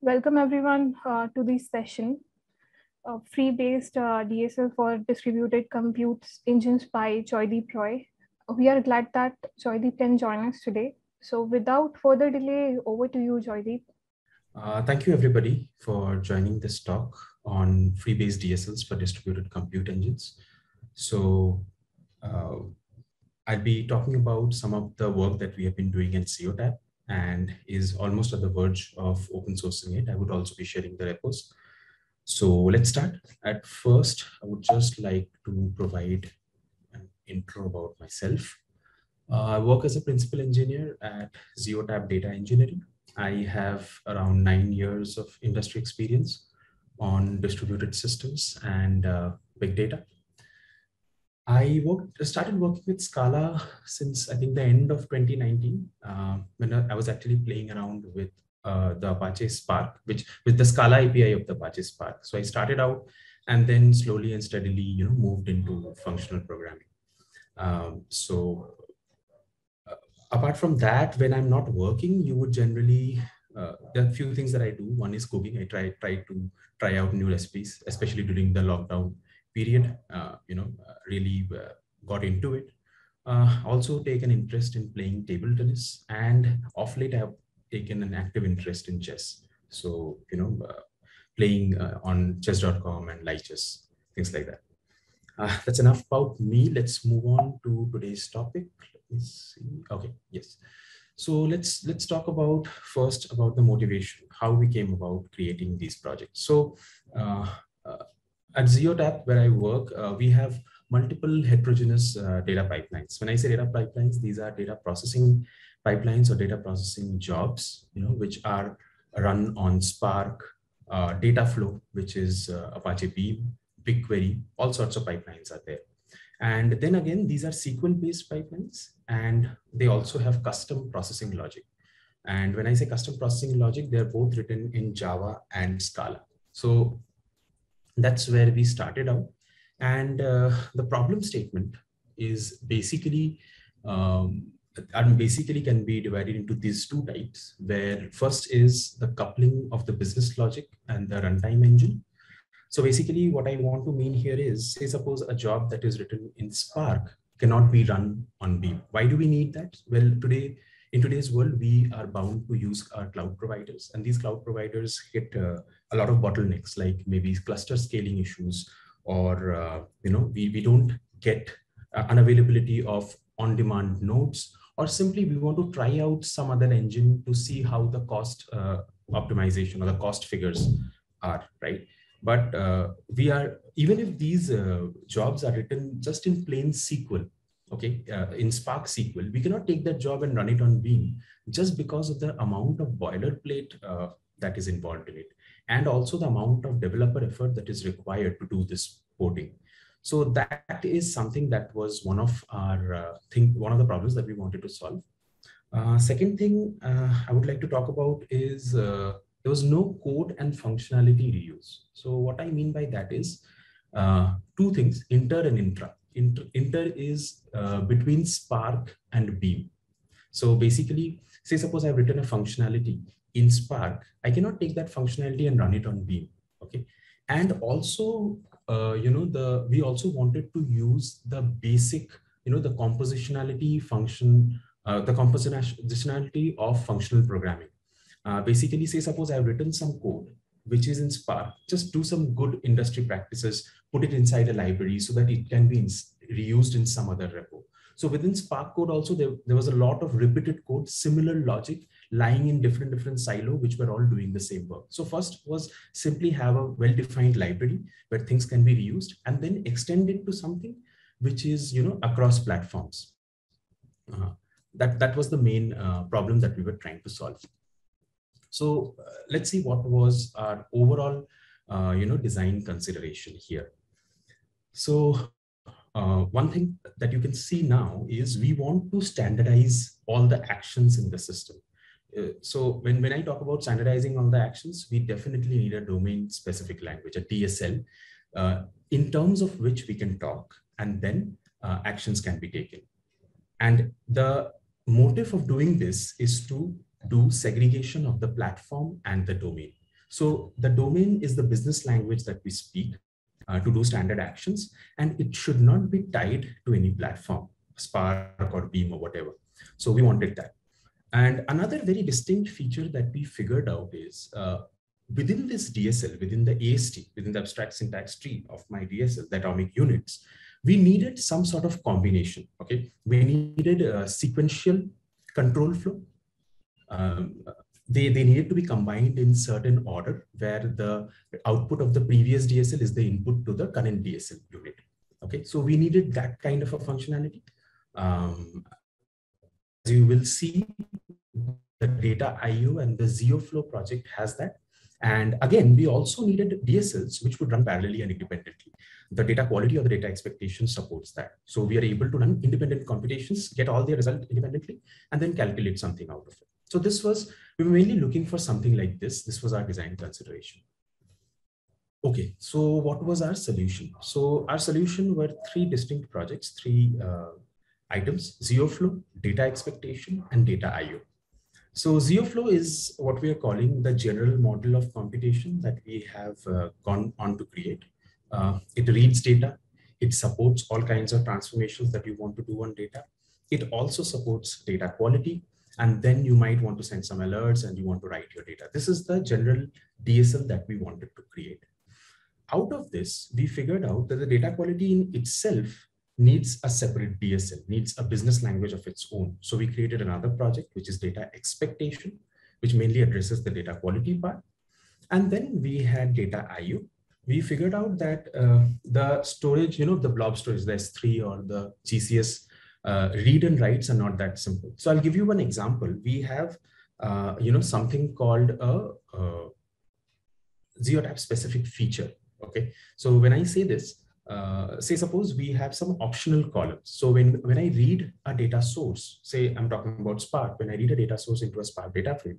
Welcome everyone uh, to this session, uh, free-based uh, DSL for distributed compute engines by Joydeep Roy. We are glad that Joydeep can join us today. So without further delay, over to you, Joydeep. Uh, thank you everybody for joining this talk on free-based DSLs for distributed compute engines. So uh, I'll be talking about some of the work that we have been doing in Zeotap and is almost at the verge of open sourcing it. I would also be sharing the repos. So let's start. At first, I would just like to provide an intro about myself. Uh, I work as a principal engineer at Zeotap Data Engineering. I have around nine years of industry experience on distributed systems and uh, big data. I worked, started working with Scala since I think the end of 2019, uh, when I was actually playing around with uh, the Apache Spark, which with the Scala API of the Apache Spark. So I started out and then slowly and steadily, you know, moved into functional programming. Um, so uh, apart from that, when I'm not working, you would generally uh, there are a few things that I do. One is cooking. I try try to try out new recipes, especially during the lockdown period, uh, you know, uh, really uh, got into it. also take an interest in playing table tennis and off late I have taken an active interest in chess. So, you know, playing on chess.com and Lichess, things like that. Uh, that's enough about me. Let's move on to today's topic. Let see. Okay, yes. So let's let's talk about first about the motivation, how we came about creating these projects. So uh, uh, at Zeotap, where I work, uh, we have multiple heterogeneous uh, data pipelines. When I say data pipelines, these are data processing pipelines or data processing jobs, you know, which are run on Spark, uh, Dataflow, which is uh, Apache Beam, BigQuery, all sorts of pipelines are there. And then again, these are SQL-based pipelines, and they also have custom processing logic. And when I say custom processing logic, they're both written in Java and Scala. So that's where we started out. And uh, the problem statement is basically, um, and basically can be divided into these two types, where first is the coupling of the business logic and the runtime engine. So basically what I want to mean here is, say suppose a job that is written in Spark cannot be run on Beam. Why do we need that? Well, today in today's world, we are bound to use our cloud providers, and these cloud providers hit uh, a lot of bottlenecks, like maybe cluster scaling issues, or uh, you know, we we don't get uh, unavailability of on-demand nodes, or simply we want to try out some other engine to see how the cost uh, optimization or the cost figures are, right? But uh, we are even if these uh, jobs are written just in plain SQL, okay, uh, in Spark SQL, we cannot take that job and run it on Beam just because of the amount of boilerplate uh, that is involved in it, and also the amount of developer effort that is required to do this porting. So that is something that was one of our uh, thing, one of the problems that we wanted to solve. Uh, second thing uh, I would like to talk about is uh, there was no code and functionality reuse. So what I mean by that is two things, inter and intra inter, is uh, between Spark and Beam. So basically, say suppose I've written a functionality in Spark, I cannot take that functionality and run it on Beam. Okay, and also, uh, you know, the we also wanted to use the basic, you know, the compositionality function, uh, the compositionality of functional programming. Uh, basically, say suppose I've written some code which is in Spark, just do some good industry practices, put it inside a library so that it can be in, reused in some other repo. So within Spark code also, there, there was a lot of repeated code, similar logic lying in different, different silo, which were all doing the same work. So first was simply have a well-defined library where things can be reused and then extend it to something which is, you know, across platforms. Uh, that, that was the main uh, problem that we were trying to solve. So uh, let's see what was our overall, uh, you know, design consideration here. So uh, one thing that you can see now is we want to standardize all the actions in the system. Uh, so when, when I talk about standardizing all the actions, we definitely need a domain specific language, a DSL, uh, in terms of which we can talk and then uh, actions can be taken. And the motive of doing this is to do segregation of the platform and the domain. So the domain is the business language that we speak uh, to do standard actions, and it should not be tied to any platform, Spark or Beam or whatever. So we wanted that. And another very distinct feature that we figured out is uh, within this DSL, within the AST, within the abstract syntax tree of my DSL, the atomic units, we needed some sort of combination. Okay, we needed a sequential control flow. Um, they, they needed to be combined in certain order where the output of the previous DSL is the input to the current DSL unit. Okay, so we needed that kind of a functionality. Um, as you will see, the data IO and the ZeoFlow project has that. And again, we also needed DSLs which would run parallelly and independently. The data quality or the data expectation supports that. So we are able to run independent computations, get all the result independently, and then calculate something out of it. So this was, we were mainly looking for something like this. This was our design consideration. Okay, so what was our solution? So our solution were three distinct projects, three uh, items, ZeoFlow, data expectation, and data IO. So ZeoFlow is what we are calling the general model of computation that we have uh, gone on to create. Uh, it reads data. It supports all kinds of transformations that you want to do on data. It also supports data quality. And then you might want to send some alerts and you want to write your data. This is the general DSL that we wanted to create. Out of this, we figured out that the data quality in itself needs a separate DSL, needs a business language of its own. So we created another project, which is data expectation, which mainly addresses the data quality part. And then we had data IO. We figured out that uh, the storage, you know, the blob storage, the S3 or the GCS uh, read and writes are not that simple. So I'll give you one example. We have, uh, you know, something called a, a ZeoTap specific feature. Okay. So when I say this, uh, say suppose we have some optional columns. So when, when I read a data source, say I'm talking about Spark, when I read a data source into a Spark data frame,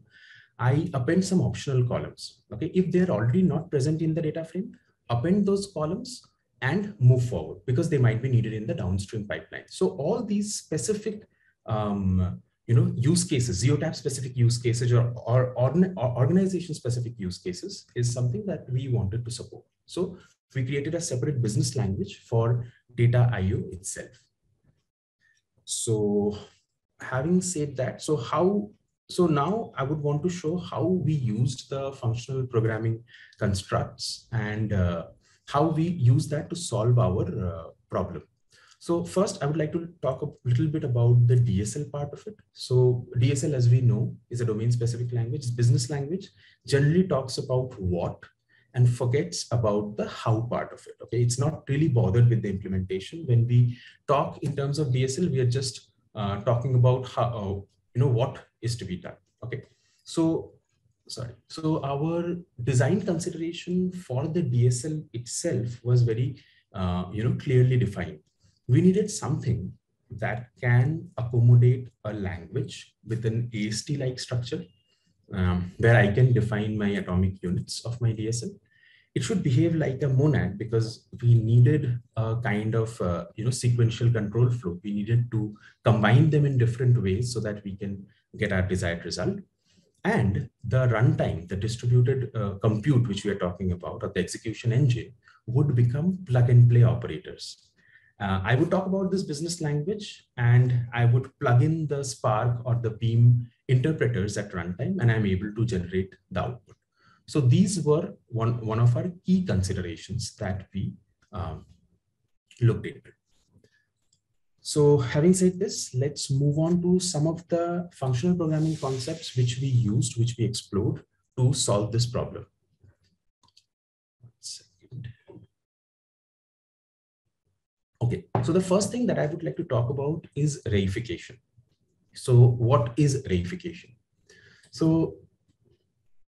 I append some optional columns. Okay, if they're already not present in the data frame, append those columns and move forward because they might be needed in the downstream pipeline. So all these specific um, you know, use cases, ZeoTap specific use cases or, or, or organization specific use cases is something that we wanted to support. So we created a separate business language for data IO itself. So having said that, so how, so now I would want to show how we used the functional programming constructs and uh, how we use that to solve our uh, problem. So first, I would like to talk a little bit about the DSL part of it. So DSL, as we know, is a domain-specific language. business language generally talks about what and forgets about the how part of it. Okay, it's not really bothered with the implementation. When we talk in terms of DSL, we are just uh, talking about how uh, you know what is to be done. Okay, so sorry. So our design consideration for the DSL itself was very uh, you know clearly defined. We needed something that can accommodate a language with an AST-like structure um, where I can define my atomic units of my DSL. It should behave like a monad because we needed a kind of uh, you know sequential control flow. We needed to combine them in different ways so that we can get our desired result. And the runtime, the distributed uh, compute which we are talking about, or the execution engine, would become plug and play operators. Uh, I would talk about this business language and I would plug in the Spark or the Beam interpreters at runtime and I'm able to generate the output. So these were one, one of our key considerations that we um, looked into. So having said this, let's move on to some of the functional programming concepts which we used, which we explored to solve this problem. Okay, so the first thing that I would like to talk about is reification. So what is reification? So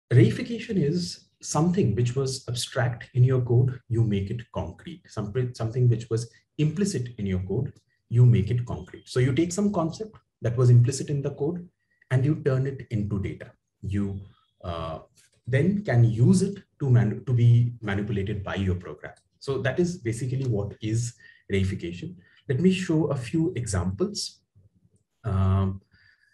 reification is something which was abstract in your code, you make it concrete. Something, something which was implicit in your code, you make it concrete. So you take some concept that was implicit in the code and you turn it into data. You uh, then can use it to, to be manipulated by your program. So that is basically what is reification. Let me show a few examples um,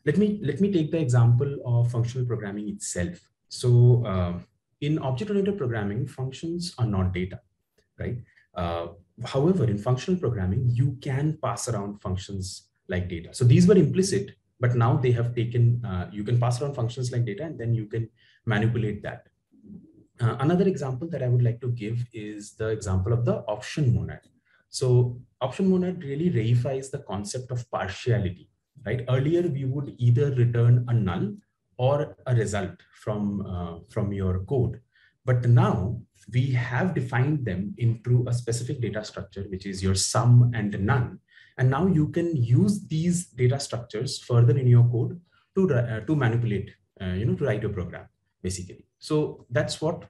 let me let me take the example of functional programming itself. So uh, in object-oriented programming, functions are not data, right? Uh, however, in functional programming, you can pass around functions like data. So these were implicit, but now they have taken, uh, you can pass around functions like data and then you can manipulate that. Uh, another example that I would like to give is the example of the option monad. So option monad really reifies the concept of partiality, right? Earlier, we would either return a null or a result from, uh, from your code. But now we have defined them into a specific data structure, which is your Some and none. And now you can use these data structures further in your code to, uh, to manipulate, uh, you know, to write your program, basically. So that's what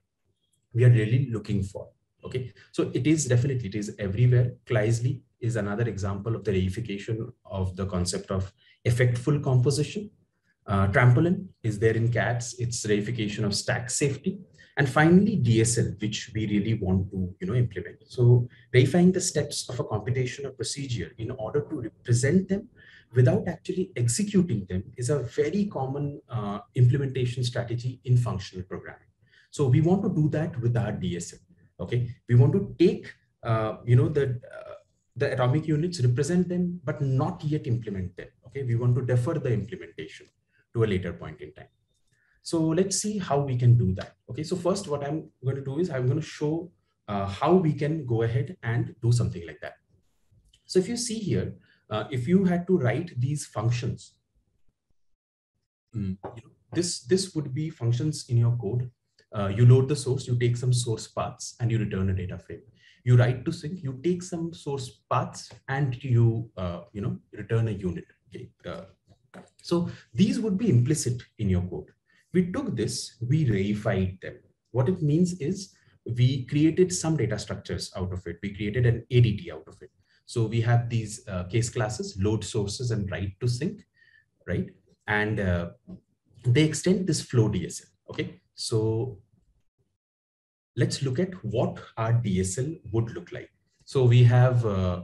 we are really looking for. Okay, so it is definitely, it is everywhere. Kleisli is another example of the reification of the concept of effectful composition. Uh, trampoline is there in cats. It's reification of stack safety. And finally, DSL, which we really want to you know, implement. So reifying the steps of a computational procedure in order to represent them without actually executing them is a very common uh, implementation strategy in functional programming. So we want to do that with our DSL. Okay, we want to take uh, you know the uh, the atomic units, represent them, but not yet implement them. Okay, we want to defer the implementation to a later point in time. So let's see how we can do that. Okay, so first what I'm going to do is I'm going to show uh, how we can go ahead and do something like that. So if you see here, uh, if you had to write these functions, mm, you know, this, this would be functions in your code. Uh, you load the source, you take some source paths and you return a data frame. You write to sink, you take some source paths and you, uh, you know, return a unit. Okay. Uh, so these would be implicit in your code. We took this, we reified them. What it means is we created some data structures out of it. We created an ADT out of it. So we have these uh, case classes, load sources and write to sink, right? And uh, they extend this flow DSL, okay? So let's look at what our DSL would look like. So we have, uh,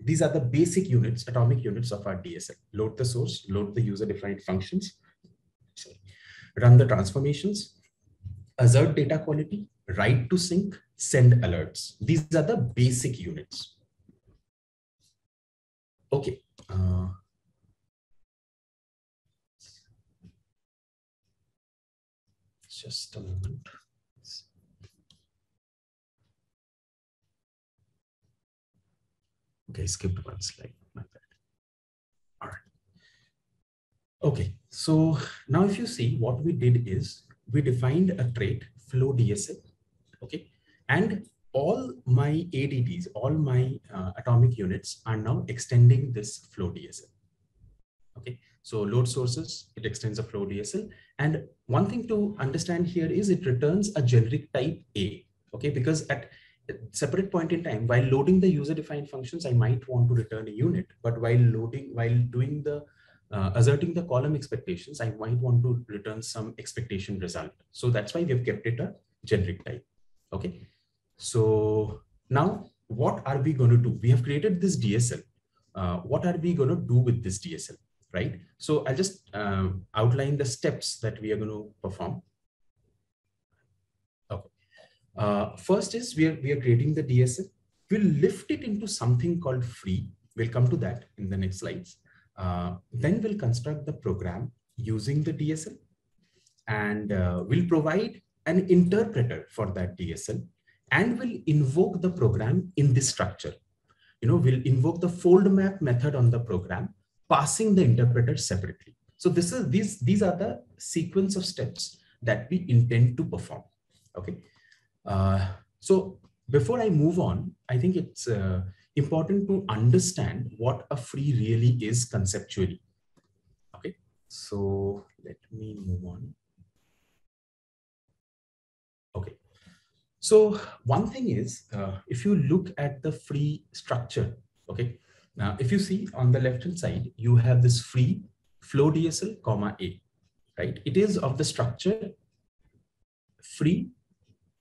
these are the basic units, atomic units of our DSL. Load the source, load the user-defined functions, run the transformations, assert data quality, write to sink, send alerts. These are the basic units. Okay. Uh, just a moment. Okay, skipped one slide. My bad. All right. Okay, so now if you see what we did is we defined a trait flow DSL. Okay, and all my ADTs, all my uh, atomic units are now extending this flow DSL. Okay, so load sources, it extends a flow DSL. And one thing to understand here is it returns a generic type A. Okay, because at separate point in time, while loading the user-defined functions, I might want to return a unit, but while loading, while doing the uh, asserting the column expectations, I might want to return some expectation result. So that's why we have kept it a generic type. Okay. So now what are we going to do? We have created this DSL. Uh, what are we going to do with this DSL, right? So I'll just um, outline the steps that we are going to perform. Okay. Uh, first is we are, we are creating the DSL. We'll lift it into something called free. We'll come to that in the next slides. Uh, then we'll construct the program using the DSL and uh, we'll provide an interpreter for that DSL and we'll invoke the program in this structure. You know, we'll invoke the fold map method on the program, passing the interpreter separately. So this is these these are the sequence of steps that we intend to perform. Okay. Uh, so before I move on, I think it's uh, important to understand what a free really is conceptually. Okay. So let me move on. Okay. So one thing is, uh, if you look at the free structure, okay, now if you see on the left-hand side, you have this free flow DSL, comma A, right? It is of the structure free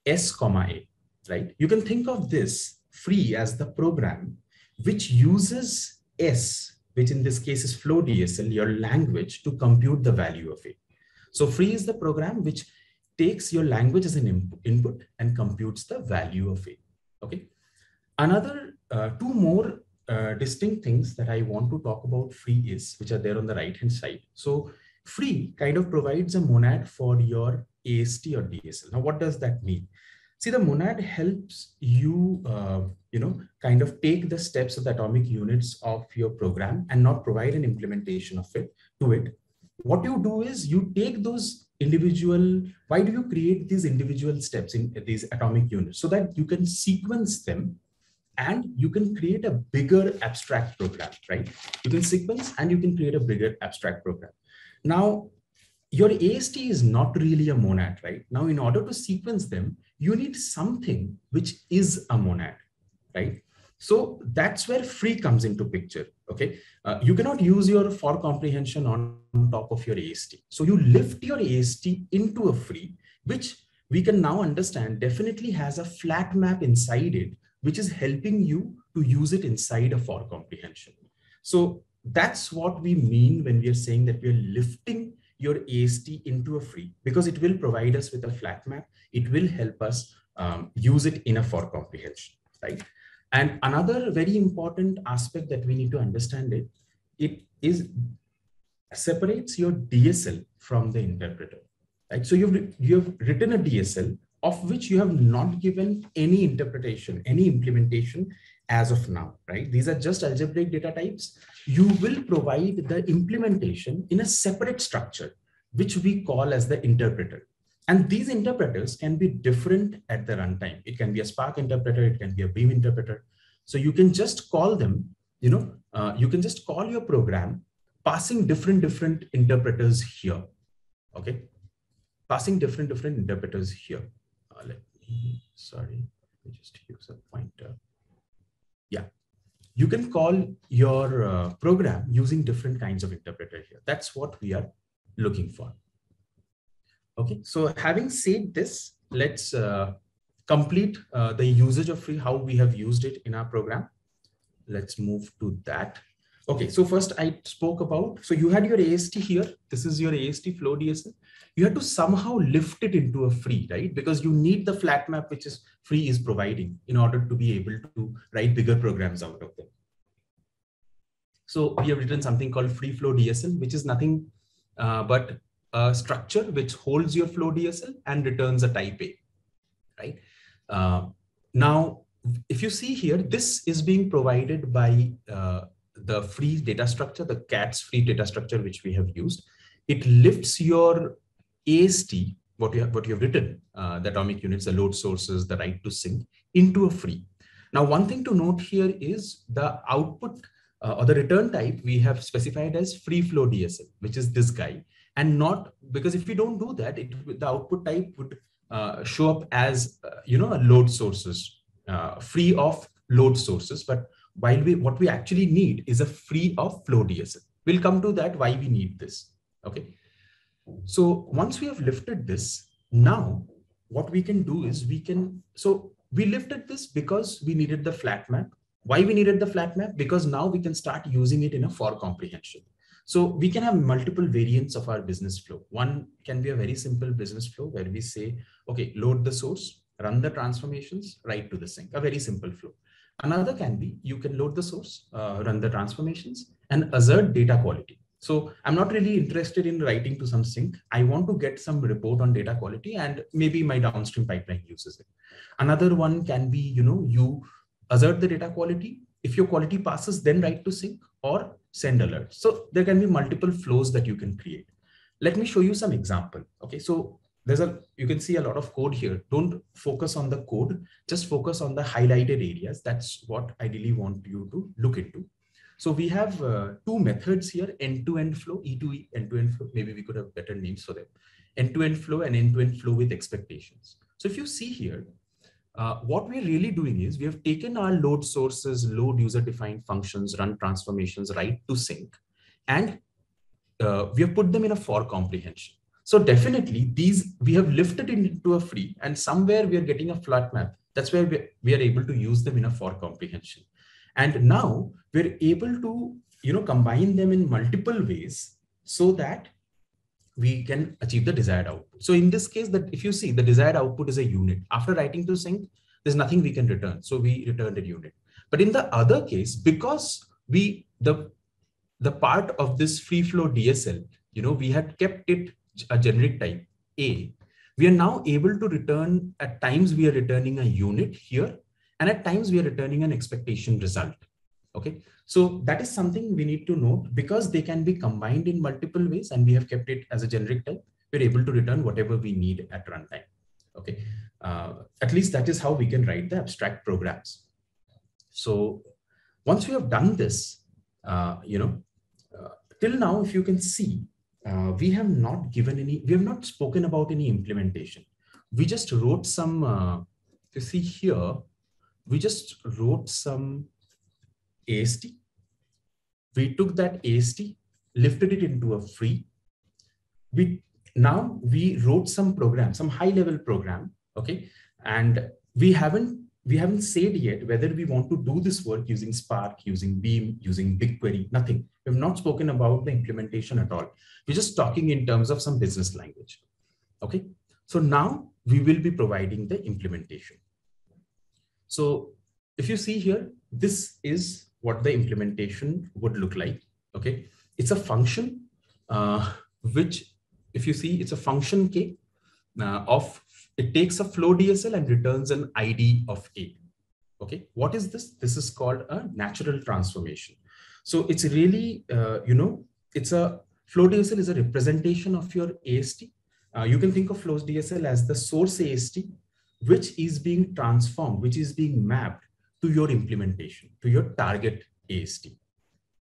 S, comma A, right? You can think of this free as the program which uses S, which in this case is flow DSL, your language to compute the value of A. So free is the program which takes your language as an input and computes the value of it. Okay. Another uh, two more uh, distinct things that I want to talk about free is, which are there on the right hand side. So free kind of provides a monad for your AST or DSL. Now, what does that mean? See, the monad helps you, uh, you know, kind of take the steps of the atomic units of your program and not provide an implementation of it to it. What you do is you take those individual, why do you create these individual steps in these atomic units? So that you can sequence them and you can create a bigger abstract program, right? You can sequence and you can create a bigger abstract program. Now, your AST is not really a monad, right? Now, in order to sequence them, you need something which is a monad, right? So that's where free comes into picture, okay? Uh, you cannot use your for comprehension on top of your AST. So you lift your AST into a free, which we can now understand definitely has a flat map inside it, which is helping you to use it inside a for comprehension. So that's what we mean when we are saying that we are lifting your AST into a free because it will provide us with a flat map. It will help us um, use it in a for comprehension, right? And another very important aspect that we need to understand it, it is separates your DSL from the interpreter, right? So you've, you've written a DSL of which you have not given any interpretation, any implementation as of now, right? These are just algebraic data types. You will provide the implementation in a separate structure, which we call as the interpreter. And these interpreters can be different at the runtime. It can be a Spark interpreter, it can be a Beam interpreter. So you can just call them, you know, uh, you can just call your program passing different, different interpreters here. Okay. Passing different, different interpreters here. Uh, let me, sorry, let me just use a pointer. You can call your uh, program using different kinds of interpreter here. That's what we are looking for. Okay, so having said this, let's uh, complete uh, the usage of free, how we have used it in our program. Let's move to that. Okay, so first I spoke about, so you had your AST here. This is your AST flow DSL. You had to somehow lift it into a free, right? Because you need the flat map, which is free is providing in order to be able to write bigger programs out of them. So we have written something called free flow DSL, which is nothing uh, but a structure which holds your flow DSL and returns a type A, right? Uh, now, if you see here, this is being provided by uh, the free data structure, the CATS free data structure, which we have used. It lifts your AST, what you have, what you have written, uh, the atomic units, the load sources, the write to sink, into a free. Now, one thing to note here is the output uh, or the return type we have specified as free flow DSL, which is this guy, and not because if we don't do that, it, the output type would uh, show up as uh, you know a load sources, uh, free of load sources. But while we what we actually need is a free of flow DSL. We'll come to that why we need this. Okay. So once we have lifted this, now what we can do is we can so we lifted this because we needed the flat map. Why we needed the flat map? Because now we can start using it in a for comprehension. So we can have multiple variants of our business flow. One can be a very simple business flow where we say, okay, load the source, run the transformations, write to the sink, a very simple flow. Another can be you can load the source, uh, run the transformations, and assert data quality. So I'm not really interested in writing to some sink. I want to get some report on data quality and maybe my downstream pipeline uses it. Another one can be, you know, you assert the data quality. If your quality passes, then write to sink or send alert. So there can be multiple flows that you can create. Let me show you some example. Okay, so there's a you can see a lot of code here. Don't focus on the code, just focus on the highlighted areas. That's what I really want you to look into. So we have uh, two methods here, end-to-end -end flow, E2E end-to-end flow. Maybe we could have better names for them. End-to-end -end flow and end-to-end -end flow with expectations. So if you see here, uh, what we're really doing is we have taken our load sources, load user-defined functions, run transformations, write to sink and uh, we have put them in a for comprehension. So definitely these, we have lifted it into a free and somewhere we are getting a flat map. That's where we, we are able to use them in a for comprehension. And now we're able to, you know, combine them in multiple ways so that we can achieve the desired output. So in this case, that if you see the desired output is a unit. After writing to sink, there's nothing we can return. So we returned a unit. But in the other case, because we the the part of this free flow DSL, you know, we had kept it a generic type A. We are now able to return at times we are returning a unit here, and at times we are returning an expectation result. Okay, so that is something we need to note because they can be combined in multiple ways, and we have kept it as a generic type. We're able to return whatever we need at runtime. Okay, uh, at least that is how we can write the abstract programs. So once we have done this, uh, you know, uh, till now, if you can see, uh, we have not given any, we have not spoken about any implementation. We just wrote some, uh, you see here, we just wrote some AST. We took that AST, lifted it into a free. We now we wrote some program, some high level program, okay, and we haven't we haven't said yet whether we want to do this work using Spark, using Beam, using BigQuery, nothing. We have not spoken about the implementation at all. We're just talking in terms of some business language. Okay, so now we will be providing the implementation. So if you see here, this is what the implementation would look like. Okay, it's a function uh, which, if you see, it's a function K uh, of it takes a flow DSL and returns an ID of A. Okay, what is this? This is called a natural transformation. So it's really, uh, you know, it's a flow DSL is a representation of your AST. Uh, you can think of flow DSL as the source AST, which is being transformed, which is being mapped to your implementation, to your target AST.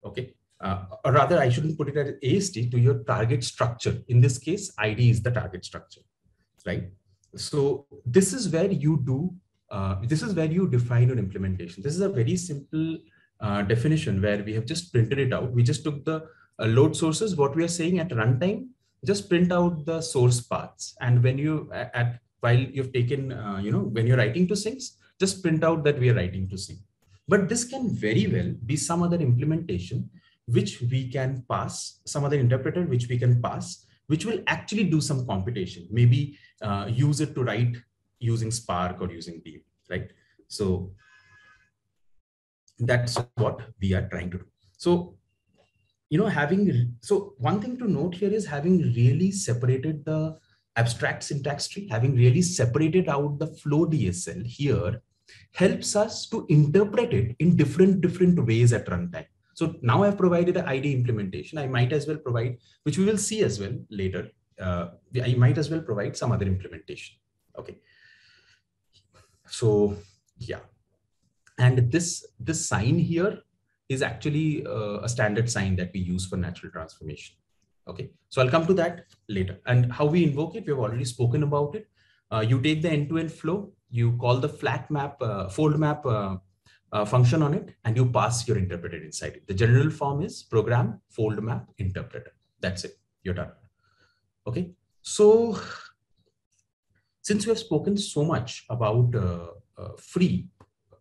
Okay, uh, or rather, I shouldn't put it as AST to your target structure. In this case, ID is the target structure, right? So this is where you do, uh, this is where you define your implementation. This is a very simple uh, definition where we have just printed it out. We just took the uh, load sources. What we are saying at runtime, just print out the source paths. And when you, at while you've taken, uh, you know, when you're writing to sinks, just print out that we are writing to sink. But this can very well be some other implementation which we can pass, some other interpreter which we can pass, which will actually do some computation. Maybe uh, use it to write using Spark or using Beam, right? So that's what we are trying to do. So, you know, having, so one thing to note here is having really separated the abstract syntax tree, having really separated out the flow DSL here helps us to interpret it in different, different ways at runtime. So now I've provided the ID implementation. I might as well provide, which we will see as well later, uh, I might as well provide some other implementation. Okay. So yeah. And this, this sign here is actually uh, a standard sign that we use for natural transformation. Okay. So I'll come to that later. And how we invoke it, we've already spoken about it. Uh, you take the end-to-end -end flow, you call the flat map, uh, fold map uh, function on it, and you pass your interpreter inside it. The general form is program fold map interpreter. That's it. You're done. Okay, so since we have spoken so much about uh, uh, free,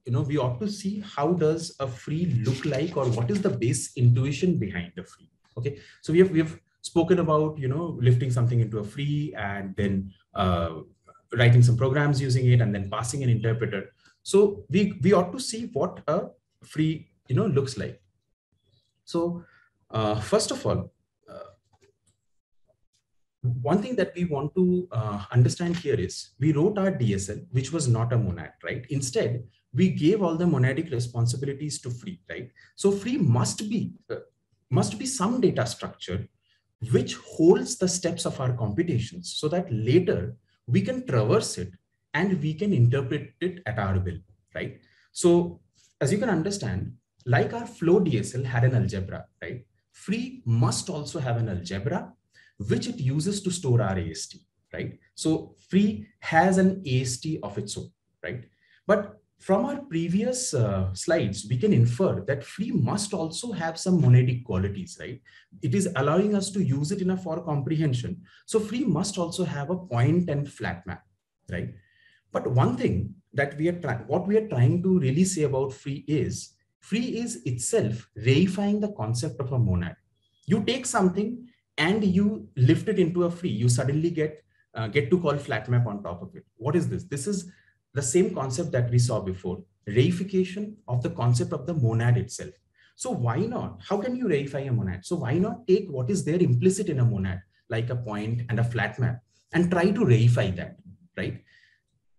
you know, we ought to see how does a free look like or what is the base intuition behind the free. Okay, so we have we have spoken about you know lifting something into a free and then uh, writing some programs using it and then passing an interpreter. So we we ought to see what a free you know looks like. So uh, first of all, one thing that we want to uh, understand here is we wrote our DSL, which was not a monad, right? Instead, we gave all the monadic responsibilities to free, right? So free must be uh, must be some data structure which holds the steps of our computations so that later we can traverse it and we can interpret it at our will, right? So as you can understand, like our flow DSL had an algebra, right? Free must also have an algebra which it uses to store our AST, right? So free has an AST of its own, right? But from our previous uh, slides, we can infer that free must also have some monadic qualities, right? It is allowing us to use it in a for comprehension. So free must also have a point and flat map, right? But one thing that we are trying, what we are trying to really say about free is, free is itself reifying the concept of a monad. You take something and you lift it into a free, you suddenly get uh, get to call flat map on top of it. What is this? This is the same concept that we saw before, reification of the concept of the monad itself. So why not? How can you reify a monad? So why not take what is there implicit in a monad, like a point and a flat map, and try to reify that, right?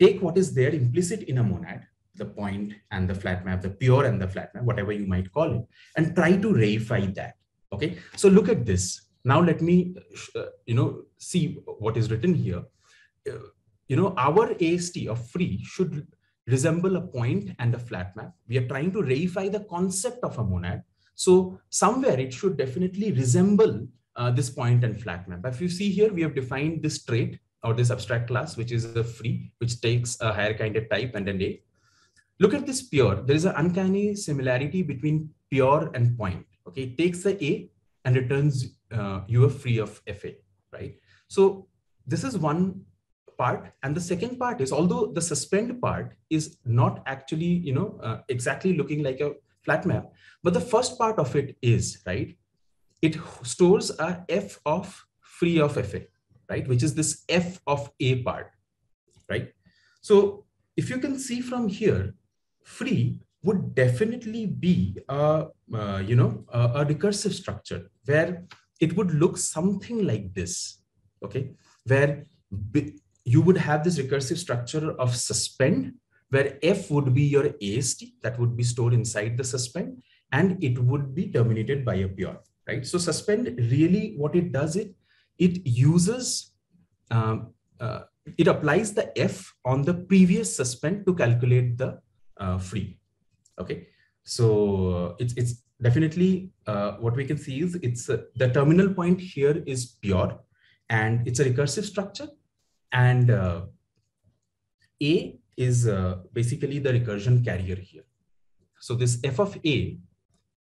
Take what is there implicit in a monad, the point and the flat map, the pure and the flat map, whatever you might call it, and try to reify that. Okay, so look at this. Now let me, uh, you know, see what is written here. Uh, you know, our AST of free should resemble a point and a flat map. We are trying to reify the concept of a monad. So somewhere it should definitely resemble uh, this point and flat map. If you see here, we have defined this trait or this abstract class, which is a free, which takes a higher kind of type and an A. Look at this pure. There is an uncanny similarity between pure and point. Okay, it takes the A and returns uh, you are free of FA, right? So this is one part. And the second part is, although the suspend part is not actually, you know, uh, exactly looking like a flat map, but the first part of it is, right? It stores a F of free of FA, right? Which is this F of A part, right? So if you can see from here, free would definitely be a, uh, you know, a, a recursive structure where it would look something like this, okay? Where you would have this recursive structure of suspend, where F would be your AST that would be stored inside the suspend, and it would be terminated by a pure, right? So suspend really what it does it, it uses, um, uh, it applies the F on the previous suspend to calculate the uh, free, okay? So it's, it's definitely uh, what we can see is it's uh, the terminal point here is pure and it's a recursive structure and uh, a is uh, basically the recursion carrier here. So this f of a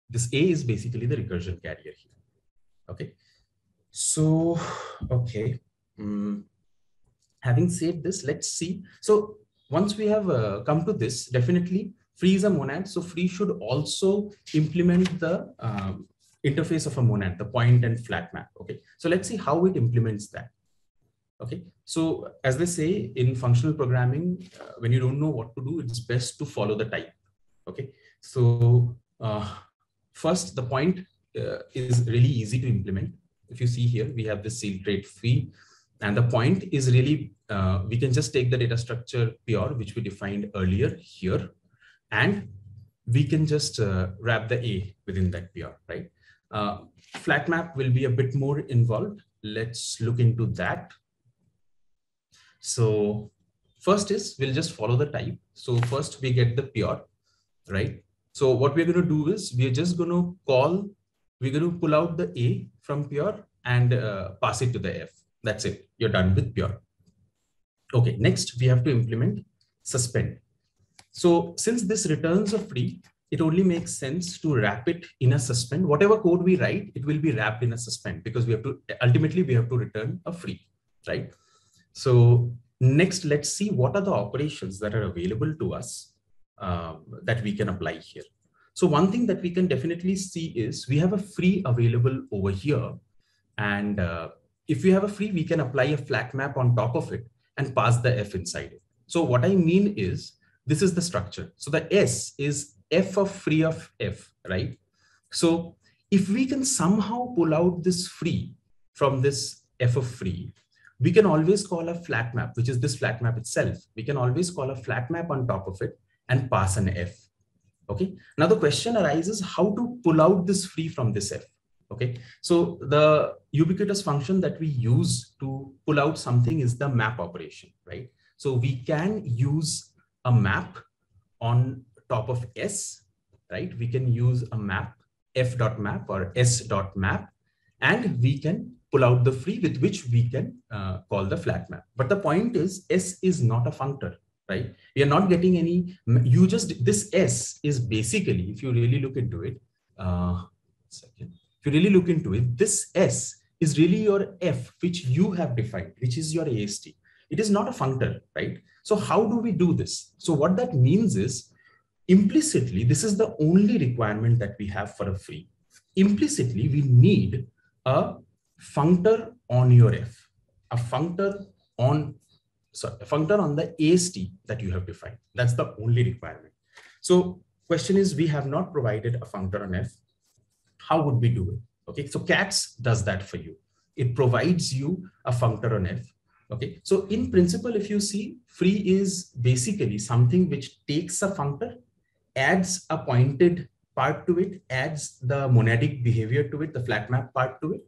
this a is basically the recursion carrier here. Okay so okay um, having said this let's see so once we have uh, come to this definitely Free is a monad, so free should also implement the um, interface of a monad, the point and flat map. Okay, so let's see how it implements that. Okay, so as they say in functional programming, uh, when you don't know what to do, it's best to follow the type. Okay, so uh, first the point uh, is really easy to implement. If you see here, we have the seal trait free, and the point is really uh, we can just take the data structure pure, which we defined earlier here, and we can just uh, wrap the A within that pure, right? Uh, flat map will be a bit more involved. Let's look into that. So first is we'll just follow the type. So first we get the pure, right? So what we're going to do is we're just going to call, we're going to pull out the A from pure and uh, pass it to the F. That's it. You're done with pure. Okay, next we have to implement suspend. So since this returns a free, it only makes sense to wrap it in a suspend. Whatever code we write, it will be wrapped in a suspend because we have to, ultimately we have to return a free, right? So next, let's see what are the operations that are available to us um, that we can apply here. So one thing that we can definitely see is we have a free available over here. And uh, if we have a free, we can apply a flat map on top of it and pass the F inside it. So what I mean is this is the structure. So the S is F of free of F, right? So if we can somehow pull out this free from this F of free, we can always call a flat map, which is this flat map itself. We can always call a flat map on top of it and pass an F. Okay. Now the question arises how to pull out this free from this F. Okay. So the ubiquitous function that we use to pull out something is the map operation, right? So we can use a map on top of S, right? We can use a map, f dot map or s dot map, and we can pull out the free with which we can uh, call the flat map. But the point is S is not a functor, right? We are not getting any, you just, this S is basically, if you really look into it, uh, second, if you really look into it, this S is really your F, which you have defined, which is your AST. It is not a functor, right? So how do we do this? So what that means is implicitly, this is the only requirement that we have for a free. Implicitly, we need a functor on your F, a functor on sorry, a functor on the AST that you have defined. That's the only requirement. So question is, we have not provided a functor on F. How would we do it? Okay, so CATS does that for you. It provides you a functor on F. Okay, so in principle, if you see, free is basically something which takes a functor, adds a pointed part to it, adds the monadic behavior to it, the flat map part to it,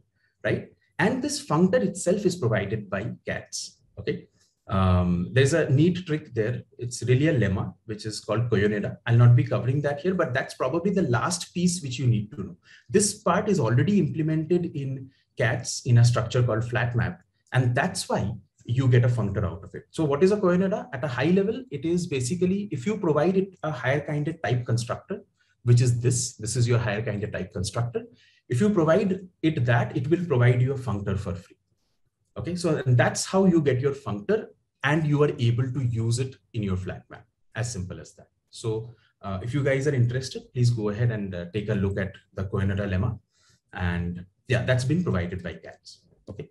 right? And this functor itself is provided by CATS. Okay, um, there's a neat trick there. It's really a lemma, which is called Coyoneda. I'll not be covering that here, but that's probably the last piece which you need to know. This part is already implemented in CATS in a structure called flat map. And that's why you get a functor out of it. So what is a Coyoneda? At a high level, it is basically, if you provide it a higher kind of type constructor, which is this, this is your higher kind of type constructor. If you provide it that, it will provide you a functor for free. Okay, so that's how you get your functor and you are able to use it in your flat map, as simple as that. So uh, if you guys are interested, please go ahead and uh, take a look at the Coyoneda lemma. And yeah, that's been provided by CATS. Okay.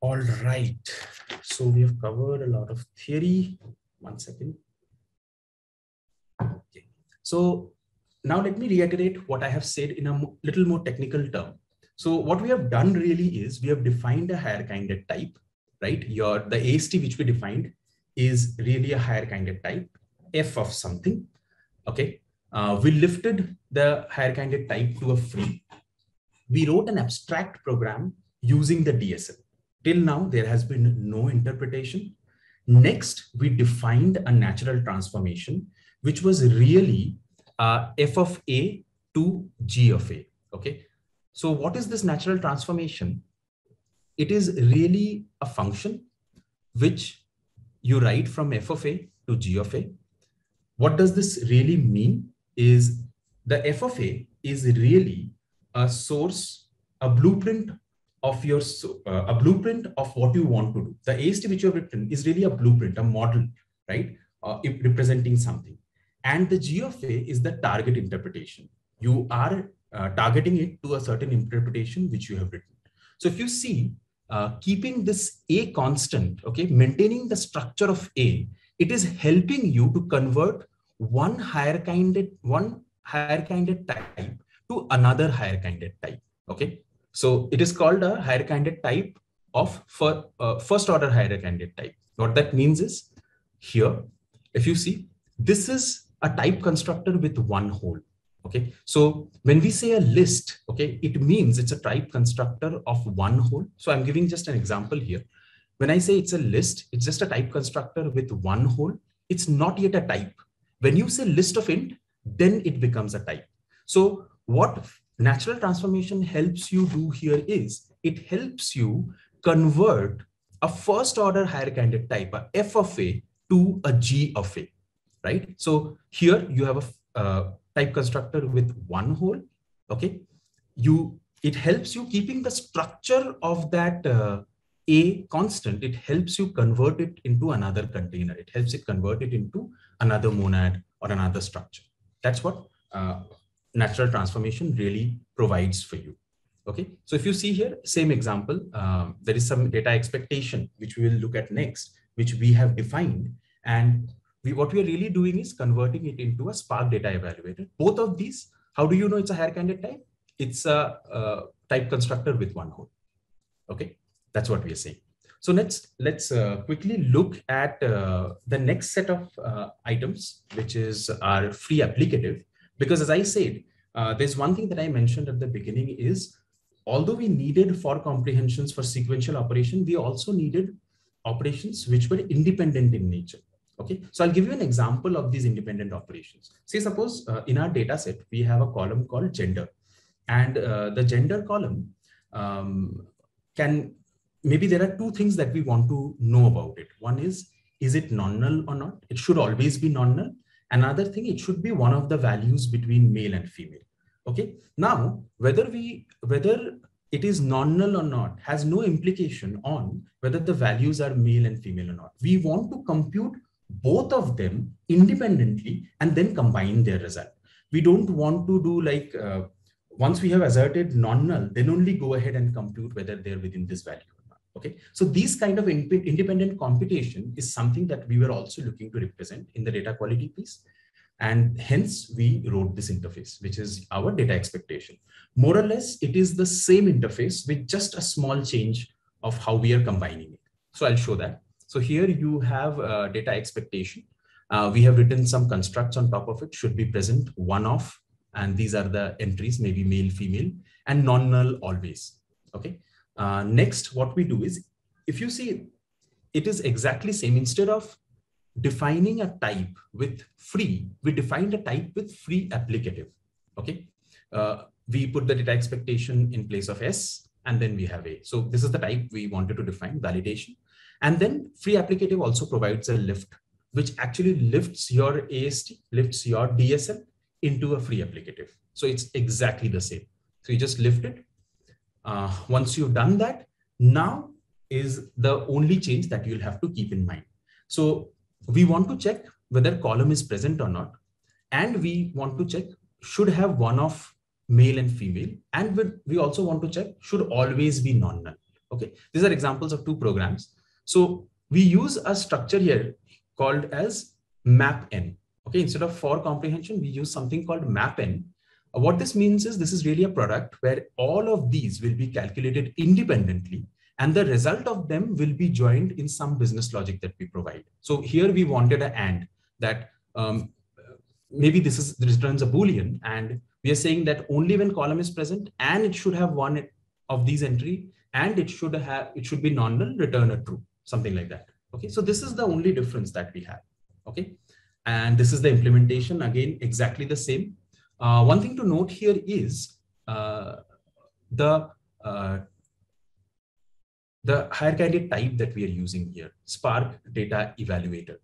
All right. So we have covered a lot of theory. One second. Okay. So now let me reiterate what I have said in a little more technical term. So what we have done really is we have defined a higher kind of type, right? Your the AST which we defined is really a higher kind of type, f of something. Okay. Uh, we lifted the higher kind of type to a free. We wrote an abstract program using the DSL. Till now, there has been no interpretation. Next, we defined a natural transformation, which was really uh, f of a to g of a. Okay. So what is this natural transformation? It is really a function which you write from f of a to g of a. What does this really mean is the f of a is really a source, a blueprint of your, uh, a blueprint of what you want to do. The AST which you have written is really a blueprint, a model, right? Uh, representing something. And the G of A is the target interpretation. You are uh, targeting it to a certain interpretation which you have written. So if you see, uh, keeping this A constant, okay, maintaining the structure of A, it is helping you to convert one higher kinded, one higher kinded type to another higher kinded type, okay? So it is called a higher kinded type of for, uh, first order higher kinded type. What that means is here, if you see, this is a type constructor with one hole. Okay, so when we say a list, okay, it means it's a type constructor of one hole. So I'm giving just an example here. When I say it's a list, it's just a type constructor with one hole. It's not yet a type. When you say list of int, then it becomes a type. So what natural transformation helps you do here is it helps you convert a first order higher kinded type, a f of a, to a g of a, right? So here you have a uh, type constructor with one hole, okay? You It helps you keeping the structure of that uh, a constant, it helps you convert it into another container. It helps it convert it into another monad or another structure. That's what uh, natural transformation really provides for you. Okay, so if you see here, same example, um, there is some data expectation, which we will look at next, which we have defined. And we, what we are really doing is converting it into a Spark data evaluator. Both of these, how do you know it's a higher kinded type? It's a, a type constructor with one hole. Okay, that's what we are saying. So let's let's uh, quickly look at uh, the next set of uh, items, which is our free applicative. Because as I said, uh, there's one thing that I mentioned at the beginning is, although we needed for comprehensions for sequential operation, we also needed operations which were independent in nature. Okay, so I'll give you an example of these independent operations. Say suppose uh, in our data set, we have a column called gender and uh, the gender column um, can, maybe there are two things that we want to know about it. One is, is it non-null or not? It should always be non-null. Another thing, it should be one of the values between male and female. Okay. Now, whether we, whether it is non-null or not has no implication on whether the values are male and female or not. We want to compute both of them independently and then combine their result. We don't want to do like uh, once we have asserted non-null, then only go ahead and compute whether they're within this value or not. Okay, so these kind of in independent computation is something that we were also looking to represent in the data quality piece. And hence we wrote this interface, which is our data expectation. More or less, it is the same interface with just a small change of how we are combining it. So I'll show that. So here you have data expectation. Uh, we have written some constructs on top of it, should be present one off and these are the entries, maybe male, female, and non-null always. Okay. Uh, next, what we do is, if you see, it is exactly same. Instead of defining a type with free, we defined a type with free applicative. Okay. Uh, we put the data expectation in place of S, and then we have A. So this is the type we wanted to define validation. And then free applicative also provides a lift, which actually lifts your AST, lifts your DSL, into a free applicative. So it's exactly the same. So you just lift it. Uh, once you've done that, now is the only change that you'll have to keep in mind. So we want to check whether column is present or not. And we want to check should have one of male and female. And we also want to check should always be non-null. Okay, these are examples of two programs. So we use a structure here called as map n. Okay, instead of for comprehension, we use something called mapN. Uh, what this means is this is really a product where all of these will be calculated independently and the result of them will be joined in some business logic that we provide. So here we wanted an and that um, maybe this is this returns a boolean and we are saying that only when column is present and it should have one of these entry and it should have it should be non-null return a true something like that okay so this is the only difference that we have okay and this is the implementation, again, exactly the same. Uh, one thing to note here is uh, the uh, the hierarchy type that we are using here, Spark Data Evaluator.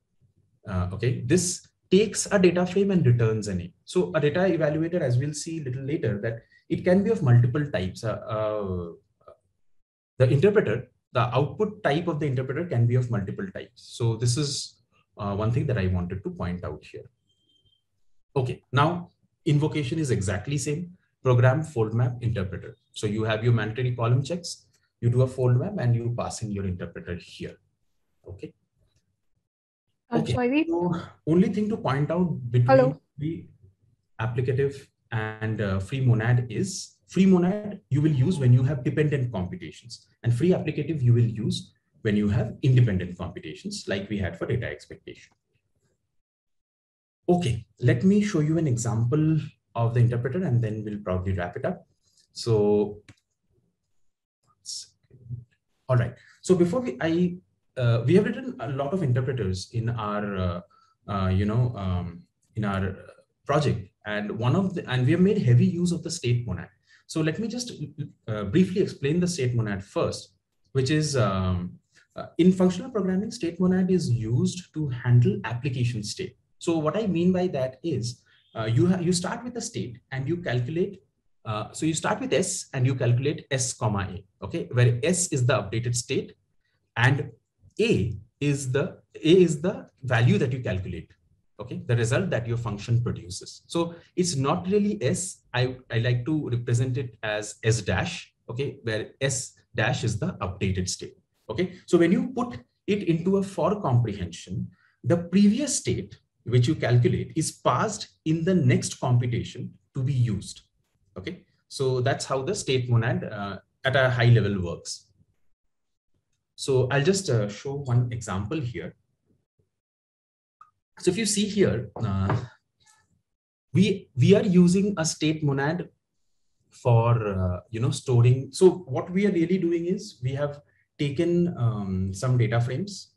Uh, okay, this takes a data frame and returns an a. So a data evaluator, as we'll see a little later, that it can be of multiple types. Uh, uh, the interpreter, the output type of the interpreter can be of multiple types. So this is uh, one thing that I wanted to point out here. Okay, now invocation is exactly same. Program fold map interpreter. So you have your mandatory column checks, you do a fold map and you pass in your interpreter here. Okay. Uh, okay. Sorry. So only thing to point out between Hello. the applicative and uh, free monad is free monad you will use when you have dependent computations and free applicative you will use when you have independent computations like we had for data expectation. Okay, let me show you an example of the interpreter and then we'll probably wrap it up. So, all right. So before we, I, uh, we have written a lot of interpreters in our, uh, uh, you know, um, in our project and one of the, and we have made heavy use of the state monad. So let me just uh, briefly explain the state monad first, which is um, uh, in functional programming, state monad is used to handle application state. So what I mean by that is uh, you, you start with a state and you calculate. Uh, so you start with S and you calculate S comma A, okay, where S is the updated state and A is the A is the value that you calculate, okay, the result that your function produces. So it's not really S. I, I like to represent it as S dash, okay, where S dash is the updated state. Okay, so when you put it into a for comprehension, the previous state which you calculate is passed in the next computation to be used. Okay, so that's how the state monad uh, at a high level works. So I'll just uh, show one example here. So if you see here, uh, we we are using a state monad for uh, you know storing. So what we are really doing is we have taken um, some data frames.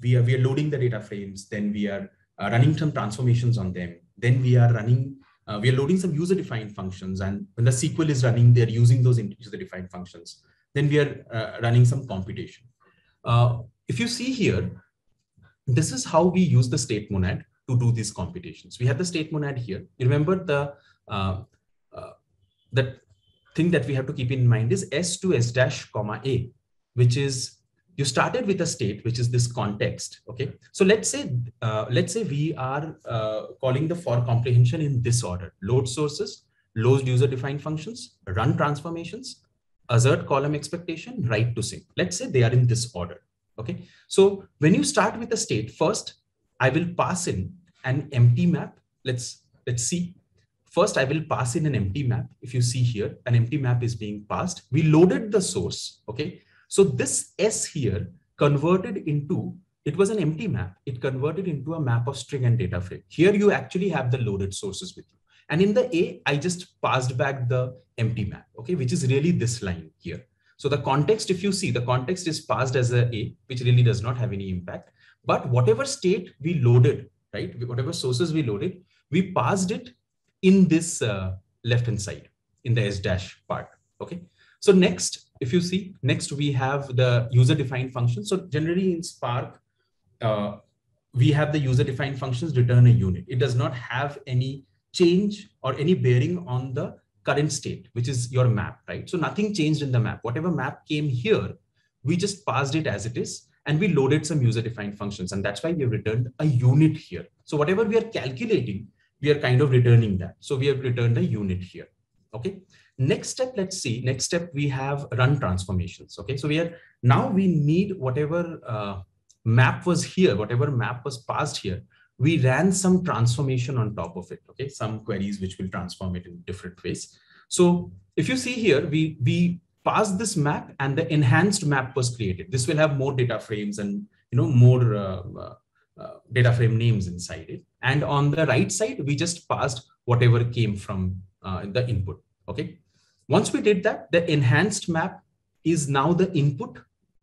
We are, we are loading the data frames. Then we are uh, running some transformations on them. Then we are running, uh, we are loading some user-defined functions. And when the SQL is running, they're using those user-defined functions. Then we are uh, running some computation. Uh, if you see here, this is how we use the state monad to do these computations. We have the state monad here. You remember the uh, uh, that thing that we have to keep in mind is s to s dash comma a which is you started with a state which is this context okay so let's say uh, let's say we are uh, calling the for comprehension in this order load sources load user-defined functions, run transformations, assert column expectation, write to sink. Let's say they are in this order. Okay. So when you start with a state, first I will pass in an empty map. Let's let's see. First, I will pass in an empty map. If you see here, an empty map is being passed. We loaded the source. Okay. So this S here converted into, it was an empty map. It converted into a map of string and data frame. Here you actually have the loaded sources with you. And in the A, I just passed back the empty map, okay, which is really this line here. So the context, if you see, the context is passed as a A, which really does not have any impact. But whatever state we loaded, right, whatever sources we loaded, we passed it in this uh, left-hand side, in the S dash part, okay. So next, if you see, next we have the user-defined function. So generally in Spark, uh, we have the user-defined functions return a unit. It does not have any change or any bearing on the current state, which is your map, right? So nothing changed in the map. Whatever map came here, we just passed it as it is and we loaded some user defined functions. And that's why we have returned a unit here. So whatever we are calculating, we are kind of returning that. So we have returned a unit here. Okay. Next step, let's see. Next step, we have run transformations. Okay. So we are now we need whatever uh, map was here, whatever map was passed here, we ran some transformation on top of it, okay? Some queries which will transform it in different ways. So if you see here, we, we passed this map and the enhanced map was created. This will have more data frames and you know more uh, uh, uh, data frame names inside it. And on the right side, we just passed whatever came from uh, the input, okay? Once we did that, the enhanced map is now the input.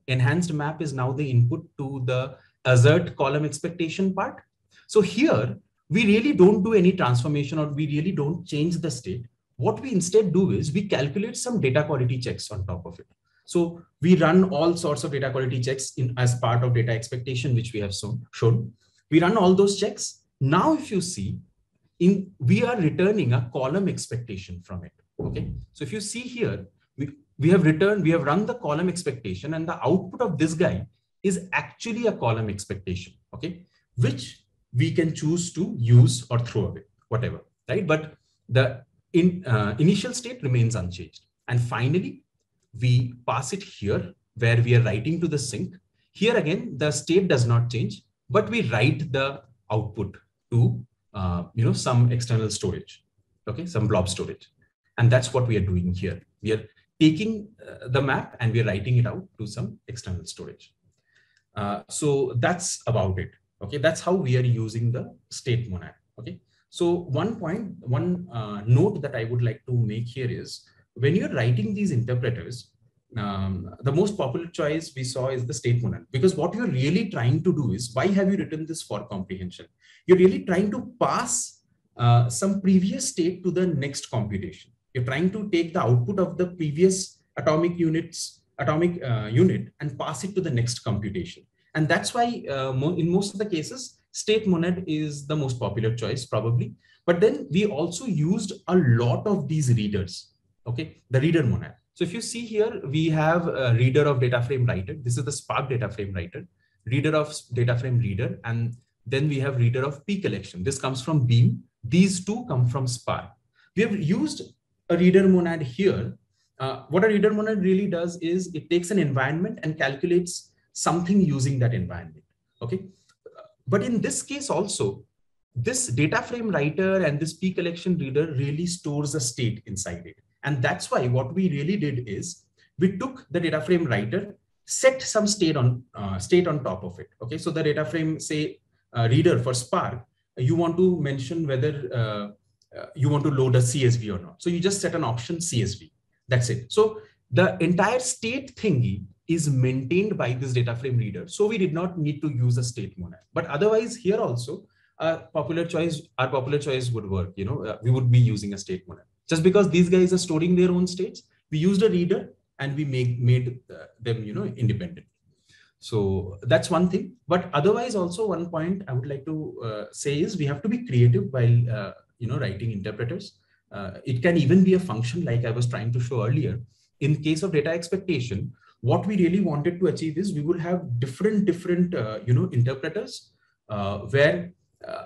Enhanced map is now the input to the assert column expectation part so here, we really don't do any transformation or we really don't change the state. What we instead do is we calculate some data quality checks on top of it. So we run all sorts of data quality checks in as part of data expectation, which we have shown. We run all those checks. Now, if you see, in we are returning a column expectation from it. Okay. So if you see here, we, we have returned, we have run the column expectation and the output of this guy is actually a column expectation. Okay. Which we can choose to use or throw away, whatever, right? But the in, uh, initial state remains unchanged. And finally, we pass it here where we are writing to the sink. Here again, the state does not change, but we write the output to uh, you know some external storage, okay, some blob storage. And that's what we are doing here. We are taking uh, the map and we are writing it out to some external storage. Uh, so that's about it. Okay, that's how we are using the state monad. Okay, so one point, one uh, note that I would like to make here is when you're writing these interpreters, um, the most popular choice we saw is the state monad because what you're really trying to do is why have you written this for comprehension? You're really trying to pass uh, some previous state to the next computation. You're trying to take the output of the previous atomic units, atomic uh, unit and pass it to the next computation. And that's why uh, in most of the cases, state monad is the most popular choice probably. But then we also used a lot of these readers, okay? The reader monad. So if you see here, we have a reader of data frame writer. This is the Spark data frame writer, reader of data frame reader, and then we have reader of PCollection. This comes from Beam. These two come from Spark. We have used a reader monad here. Uh, what a reader monad really does is it takes an environment and calculates something using that environment. Okay. But in this case also, this data frame writer and this PCollection reader really stores a state inside it. And that's why what we really did is we took the data frame writer, set some state on uh, state on top of it. Okay. So the data frame say uh, reader for Spark, you want to mention whether uh, uh you want to load a CSV or not. So you just set an option CSV. That's it. So the entire state thingy is maintained by this data frame reader. So we did not need to use a state monad. But otherwise here also, a popular choice, our popular choice would work. You know, uh, we would be using a state monad. Just because these guys are storing their own states, we used a reader and we make, made uh, them, you know, independent. So that's one thing. But otherwise also one point I would like to uh, say is we have to be creative while, uh, you know, writing interpreters. Uh, it can even be a function like I was trying to show earlier. In case of data expectation, what we really wanted to achieve is we will have different different uh, you know interpreters uh, where uh,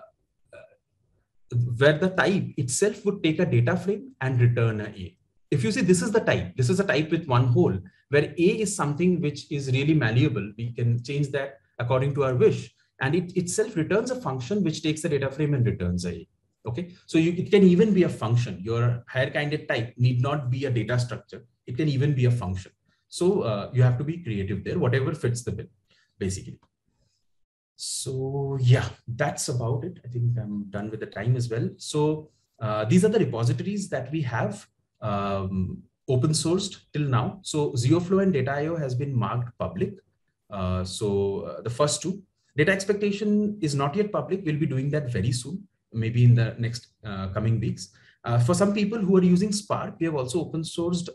where the type itself would take a data frame and return a A. If you see this is the type, this is a type with one hole, where A is something which is really malleable. We can change that according to our wish. And it itself returns a function which takes the data frame and returns a. Okay, so you, it can even be a function. Your higher kinded type need not be a data structure. It can even be a function. So uh, you have to be creative there, whatever fits the bill, basically. So yeah, that's about it. I think I'm done with the time as well. So uh, these are the repositories that we have um, open sourced till now. So Zeoflow and Data.io has been marked public. Uh, so uh, the first two, data expectation is not yet public. We'll be doing that very soon, maybe in the next uh, coming weeks. Uh, for some people who are using Spark, we have also open sourced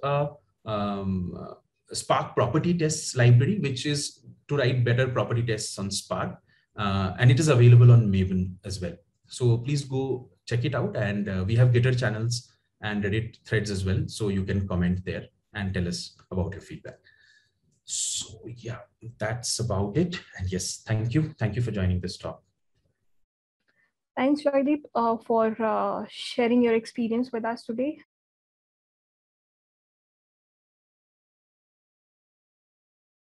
um, Spark property tests library, which is to write better property tests on Spark uh, and it is available on Maven as well. So please go check it out. And uh, we have Gitter channels and Reddit threads as well. So you can comment there and tell us about your feedback. So yeah, that's about it. And yes, thank you. Thank you for joining this talk. Thanks, Joydeep, uh, for uh, sharing your experience with us today.